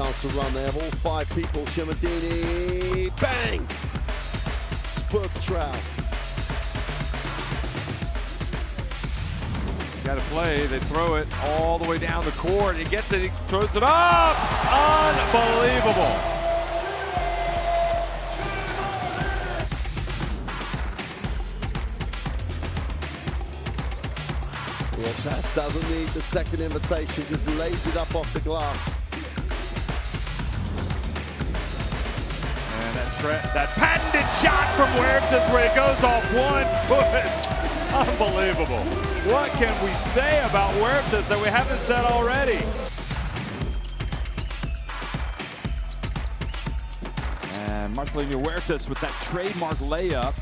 chance to run. They have all five people. Shermadini, bang! Spurk trap. Got to play. They throw it all the way down the court. He gets it. He throws it up. Unbelievable. Huertas doesn't need the second invitation, just lays it up off the glass. That patented shot from Huertas where it goes off one foot. Unbelievable. What can we say about Huertas that we haven't said already? And Marcelinho Huertas with that trademark layup.